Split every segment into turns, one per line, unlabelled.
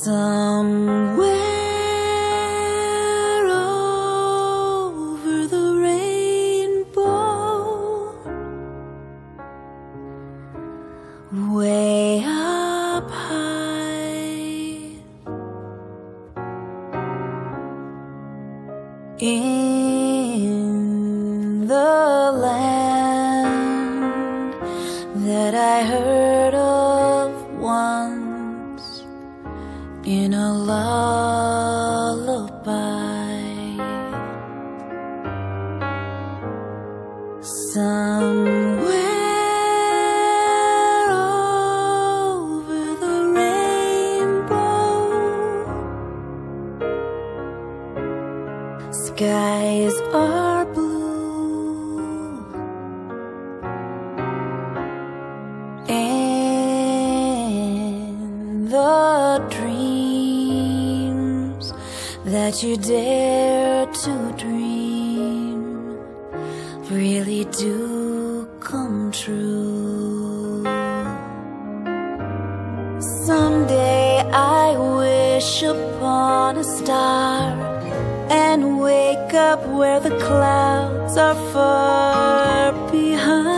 Somewhere over the rainbow, way up high in the in a lullaby. Somewhere over the rainbow, skies are blue. And the dreams that you dare to dream really do come true. Someday I wish upon a star and wake up where the clouds are far behind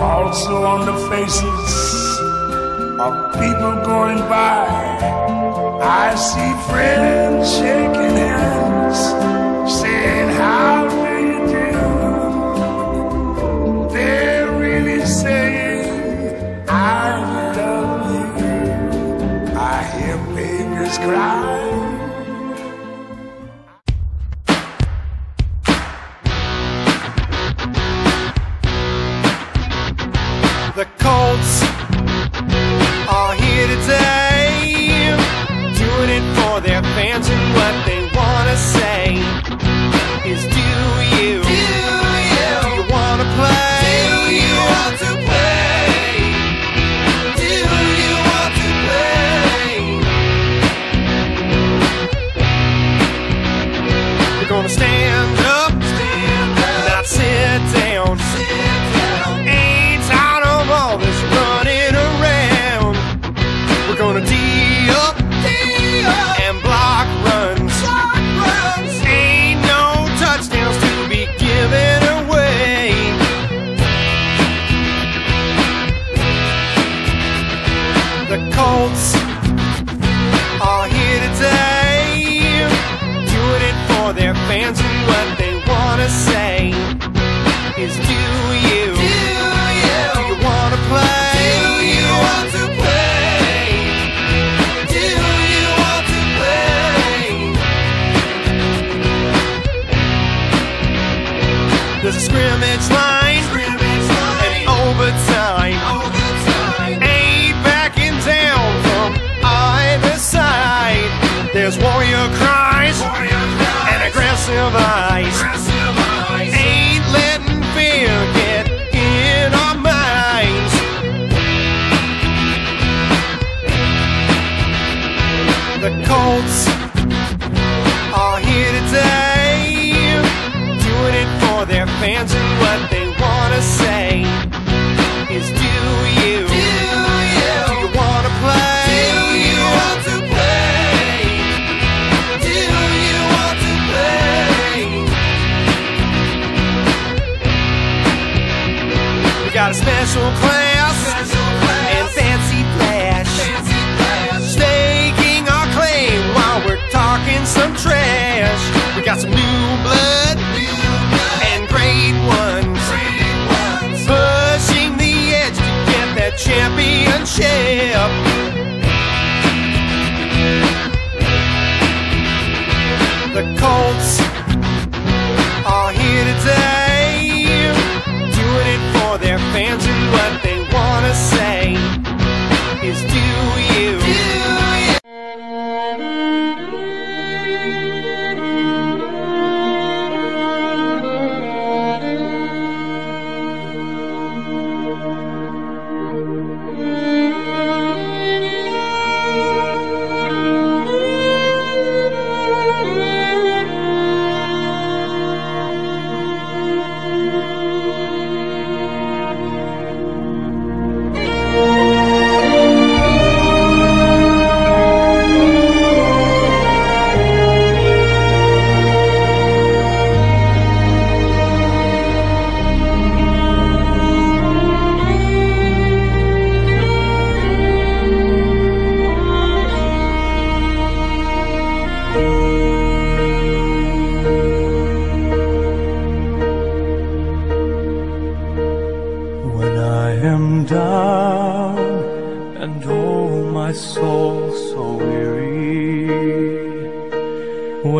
also on the faces of people going by. I see friends shaking hands, saying, How do you do? They're really saying, I love you. I hear babies cry.
Colts are here today, doing it for their fans, and what they wanna say is, aggressive eyes. Ain't letting fear get in our minds. The Colts are here today, doing it for their fans, and what they wanna say is, Do you? Do special class and fancy flash. Staking our claim while we're talking some trash. We got some new blood and grade ones. Pushing the edge to get that championship. The Colts are here today,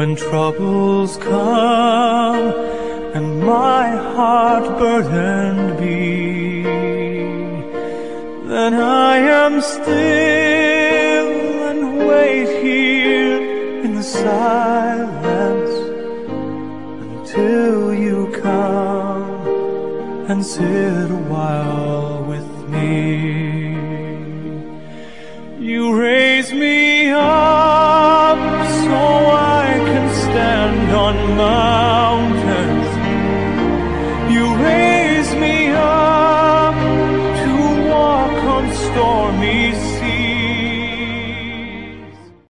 when troubles come and my heart burdened be, then I am still and wait here in the silence until you come and sit a while with me. You raise me up my